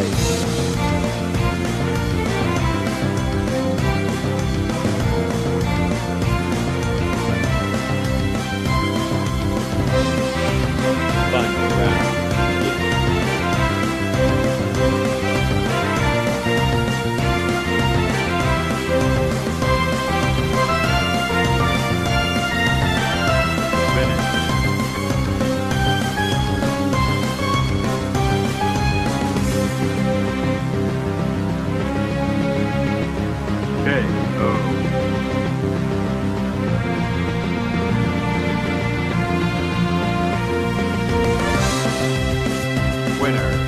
Bye. winner.